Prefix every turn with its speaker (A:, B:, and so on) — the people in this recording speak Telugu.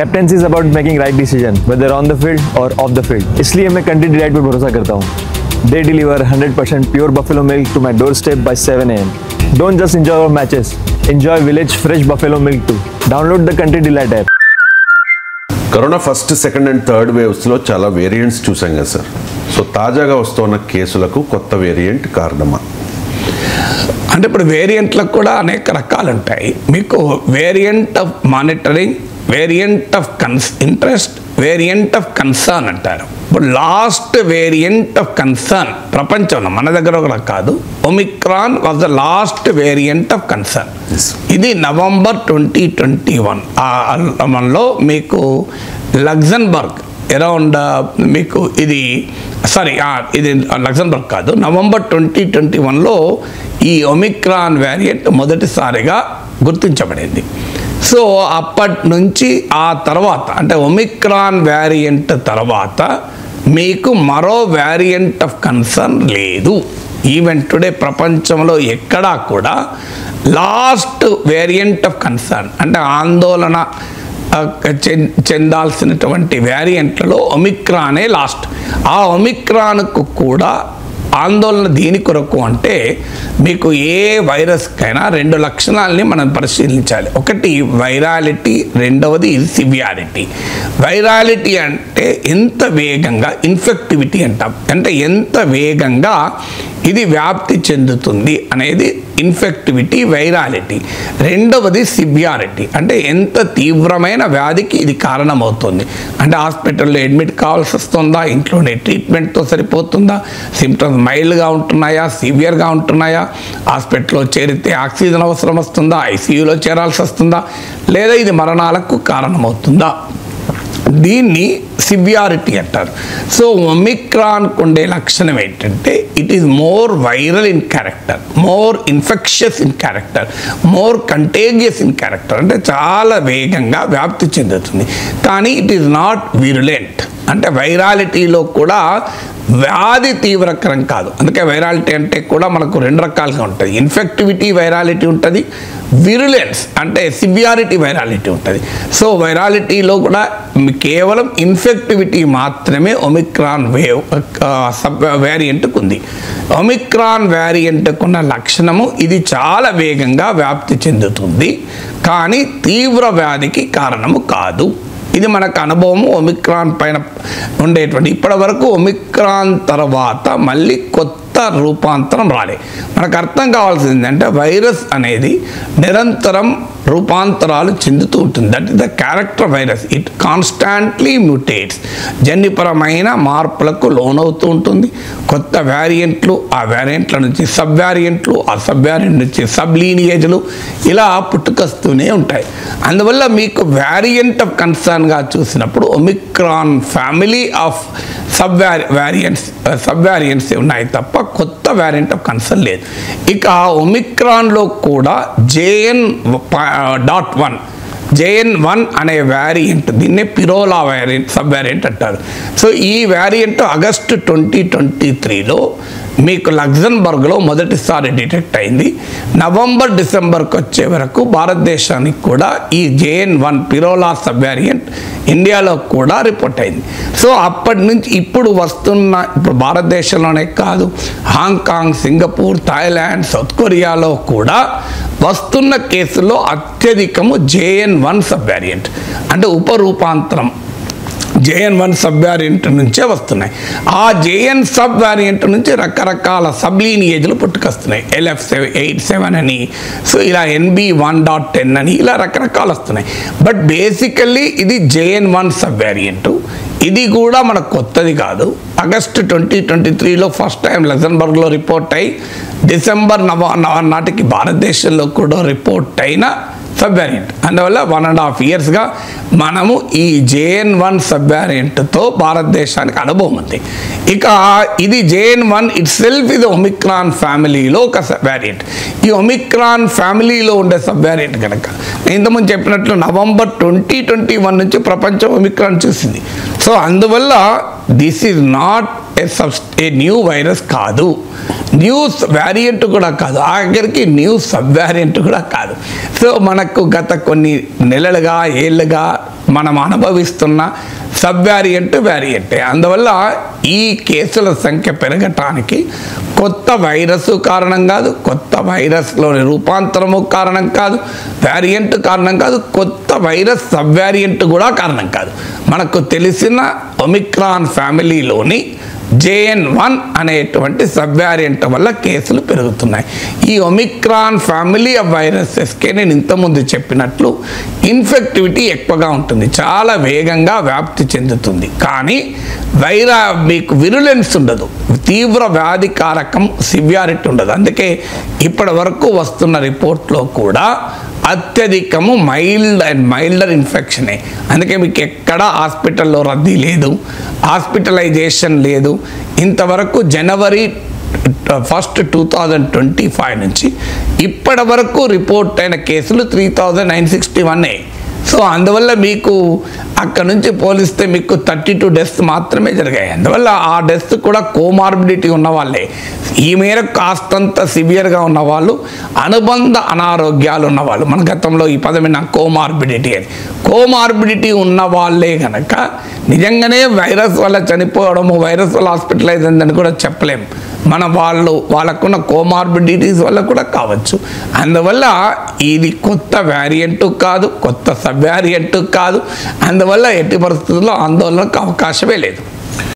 A: captaincy is about making right decision whether on the field or off the field इसलिए मैं कंट्री डिलाइट पर भरोसा करता हूँ they deliver 100% pure buffalo milk to my doorstep by 7 AM don't just enjoy our matches enjoy village fresh buffalo milk to download the Country Delight app
B: corona first second and third వేవ్స్లో చాలా వేరియంట్స్ చూసాం కదా సార్ సో తాజాగా వస్తున్న కేసులకు కొత్త వేరియంట్ కారణమా
C: అంటే ఇప్పుడు వేరియంట్లకు కూడా అనేక రకాలు ఉంటాయి మీకు variant of monitoring variant of con interest variant of concern అంటారు. ఇప్పుడు లాస్ట్ వేరియంట్ ఆఫ్ కన్సర్న్ ప్రపంచంలో మన దగ్గర కూడా కాదు Omicron was the last variant of concern ఇది నవంబర్ ట్వంటీ ట్వంటీ వన్ మనలో మీకు లగ్జన్బర్గ్ అరౌండ్ మీకు ఇది సారీ ఇది లగ్జన్బర్గ్ కాదు నవంబర్ ట్వంటీ ట్వంటీ వన్లో ఈ ఒమిక్రాన్ వేరియంట్ మొదటిసారిగా గుర్తించబడింది. సో అప్పటి నుంచి ఆ తర్వాత అంటే ఒమిక్రాన్ వేరియంట్ తర్వాత మీకు మరో వేరియంట్ ఆఫ్ కన్సర్న్ లేదు. ఈవెన్ టుడే ప్రపంచంలో ఎక్కడా కూడా లాస్ట్ వేరియంట్ ఆఫ్ కన్సర్న్ అంటే ఆందోళన చెందాల్సినటువంటి వేరియంట్లలో ఒమిక్రానే లాస్ట్ ఆ ఒమిక్రాన్కు కూడా ఆందోళన దేని కొరకు అంటే మీకు ఏ వైరస్కైనా రెండు లక్షణాలని మనం పరిశీలించాలి. ఒకటి వైరాలిటీ రెండవది సివియారిటీ. వైరాలిటీ అంటే ఎంత వేగంగా ఇన్ఫెక్టివిటీ అంటాం. అంటే ఎంత వేగంగా ఇది వ్యాప్తి చెందుతుంది అనేది ఇన్ఫెక్టివిటీ వైరాలిటీ రెండవది సివియారిటీ అంటే ఎంత తీవ్రమైన వ్యాధికి ఇది కారణమవుతుంది. అంటే హాస్పిటల్లో అడ్మిట్ కావాల్సి వస్తుందా? ఇంట్లోనే ట్రీట్మెంట్తో సరిపోతుందా? సిమ్టమ్స్ మైల్డ్గా ఉంటున్నాయా? సివియర్గా ఉంటున్నాయా? హాస్పిటల్లో చేరితే ఆక్సిజన్ అవసరం వస్తుందా? ఐసీయూలో చేరాల్సి వస్తుందా? లేదా ఇది మరణాలకు కారణమవుతుందా? దీన్ని సివియారిటీ అంటారు. సో ఒమిక్రాన్కు ఉండే లక్షణం ఏంటంటే it is more viral in character more infectious in character more contagious in character అంటే చాలా వేగంగా వ్యాప్తి చెందుతుంది. కానీ ఇట్ ఈస్ నాట్ విరులెంట్ అంటే వైరాలిటీలో కూడా వ్యాధి తీవ్రకరం కాదు. అందుకే వైరాలిటీ అంటే కూడా మనకు రెండు రకాలుగా ఉంటుంది. ఇన్ఫెక్టివిటీ వైరాలిటీ ఉంటుంది. విరులెన్స్ అంటే సివియారిటీ వైరాలిటీ ఉంటుంది. సో వైరాలిటీలో కూడా కేవలం ఇన్ఫెక్టివిటీ మాత్రమే ఒమిక్రాన్ వేవ్ సబ్ వేరియంట్కు ఉంది. ఒమిక్రాన్ వేరియంట్కు ఉన్న లక్షణము ఇది చాలా వేగంగా వ్యాప్తి చెందుతుంది. కానీ తీవ్ర వ్యాధికి కారణము కాదు. ఇది మనకు అనుభవం ఒమిక్రాన్ పైన ఉండేటువంటి ఇప్పటి వరకు ఒమిక్రాన్ తర్వాత మళ్ళీ కొత్త రూపాంతరం రాలే. మనకు అర్థం కావాల్సింది అంటే వైరస్ అనేది నిరంతరం రూపాంతరాలు చెందుతూ ఉంటుంది. That is the character virus it constantly mutates జన్యుపరమైన మార్పులకు లోనవుతూ ఉంటుంది. కొత్త వేరియంట్లు ఆ వేరియంట్ల నుంచి సబ్ వేరియంట్లు ఆ సబ్ వేరియంట్ నుంచి సబ్ లీనియేజ్లు ఇలా పుట్టుకొస్తూనే ఉంటాయి. అందువల్ల మీకు వేరియంట్ ఆఫ్ కన్సర్న్గా చూసినప్పుడు Omicron family of sub variants sub variants ఉన్నాయి తప్ప కొత్త వ్యారియంట్ ఆఫ్ కన్సర్న్ లేదు. ఇక ఒమిక్రాన్లో కూడా JN dot one JN one అనే వ్యారియంట్ దీన్నే పిరోలా వేరియంట్ సబ్ వేరియంట్ అంటారు. సో ఈ వ్యారియంట్ ఆగస్టు ట్వంటీ ట్వంటీ త్రీలో మీకు లగ్జన్బర్గ్లో మొదటిసారి డిటెక్ట్ అయింది. నవంబర్ డిసెంబర్కి వచ్చే వరకు భారతదేశానికి కూడా ఈ JN one Pirola sub variant ఇండియాలో కూడా రిపోర్ట్ అయింది. సో అప్పటి నుంచి ఇప్పుడు వస్తున్న ఇప్పుడు భారతదేశంలోనే కాదు హాంకాంగ్ సింగపూర్ థాయిలాండ్ సౌత్ కొరియాలో కూడా వస్తున్న కేసుల్లో అత్యధికము జేఎన్ వన్ సబ్ వేరియంట్. అంటే ఉపరూపాంతరం జేఎన్ వన్ సబ్ వేరియంట్ నుంచే వస్తున్నాయి. ఆ జేఎన్ సబ్ వేరియంట్ నుంచి రకరకాల సబ్ లీనియేజ్లు పుట్టుకొస్తున్నాయి. ఎల్ఎఫ్ సెవెన్ ఎయిట్ సెవెన్ అని సో ఇలా ఎన్బి వన్ డాట్ టెన్ అని ఇలా రకరకాలు వస్తున్నాయి. బట్ బేసికల్లీ ఇది జేఎన్ వన్ సబ్ వేరియంట్ ఇది కూడా మనకు కొత్తది కాదు. ఆగస్ట్ ట్వంటీ ట్వంటీ త్రీలో ఫస్ట్ టైం లెజన్బర్గ్లో రిపోర్ట్ అయి డిసెంబర్ నవ నవ- నాటికి భారతదేశంలో కూడా రిపోర్ట్ అయిన సబ్ వేరియంట్ అందువల్ల వన్ అండ్ హాఫ్ ఇయర్స్గా మనము ఈ జేఎన్ వన్ సబ్ వేరియంట్తో భారతదేశానికి అనుభవం ఉంది. ఇక ఇది జేఎన్ వన్ ఇట్ సెల్ఫ్ ఇది ఒమిక్రాన్ ఫ్యామిలీలో ఒక సబ్ వేరియంట్ ఈ ఒమిక్రాన్ ఫ్యామిలీలో ఉండే సబ్ వేరియంట్ కనుక ఇంతకుముందు చెప్పినట్లు నవంబర్ ట్వంటీ ట్వంటీ వన్ నుంచి ప్రపంచం ఒమిక్రాన్ చూసింది. సో అందువల్ల this is not a sub a new virus కాదు. న్యూ వేరియంట్ కూడా కాదు. ఆఖరికి న్యూ సబ్ వేరియంట్ కూడా కాదు. సో మనకు గత కొన్ని నెలలుగా ఏళ్ళుగా మనం అనుభవిస్తున్న సబ్ వ్యారియంట్ వ్యారియంటే అందువల్ల ఈ కేసుల సంఖ్య పెరగటానికి కొత్త వైరస్ కారణం కాదు కొత్త వైరస్లోని రూపాంతరము కారణం కాదు వ్యారియంట్ కారణం కాదు కొత్త వైరస్ సబ్ వ్యారియంట్ కూడా కారణం కాదు. మనకు తెలిసిన ఒమిక్రాన్ ఫ్యామిలీలోని జేఎన్ వన్ అనేటువంటి సబ్ వ్యారియంట్ వల్ల కేసులు పెరుగుతున్నాయి. ఈ ఒమిక్రాన్ ఫ్యామిలీ ఆఫ్ వైరసెస్కే నేను ఇంతకుముందు చెప్పినట్లు ఇన్ఫెక్టివిటీ ఎక్కువగా ఉంటుంది. చాలా వేగంగా వ్యాప్తి చెందుతుంది. కానీ వైరా మీకు విరులెన్స్ ఉండదు. తీవ్ర వ్యాధి కారకం సివియారిటీ ఉండదు. అందుకే ఇప్పటి వరకు వస్తున్న రిపోర్ట్లో కూడా అత్యధికము మైల్డ్ అండ్ మైల్డర్ ఇన్ఫెక్షనే. అందుకే మీకు ఎక్కడ హాస్పిటల్లో రద్దీ లేదు. హాస్పిటలైజేషన్ లేదు. ఇంతవరకు January first two thousand twenty five నుంచి ఇప్పటి వరకు రిపోర్ట్ అయిన కేసులు three thousand nine sixty one so అందువల్ల మీకు అక్కడ నుంచి పోలిస్తే మీకు థర్టీ టూ డెత్స్ మాత్రమే జరిగాయి. అందువల్ల ఆ డెత్స్ కూడా కోమార్బిడిటీ ఉన్నవాళ్ళే ఈ మేరకు కాస్తంత సివియర్గా ఉన్న వాళ్ళు అనుబంధ అనారోగ్యాలు ఉన్నవాళ్ళు మన గతంలో ఈ పదమైన కోమార్బిడిటీ అని. కోమార్బిడిటీ ఉన్నవాళ్ళే కనుక నిజంగానే వైరస్ వల్ల చనిపోవడము వైరస్ వల్ల హాస్పిటలైజ్ అయిందని కూడా చెప్పలేం. మన వాళ్ళు వాళ్ళకున్న కోమార్బిడిటీస్ వల్ల కూడా కావచ్చు. అందువల్ల ఇది కొత్త వ్యారియంట్ కాదు కొత్త సబ్ వ్యారియంట్ కాదు. అందువల్ల ఎట్టి పరిస్థితుల్లో ఆందోళనకు అవకాశమే లేదు.